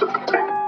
precipitate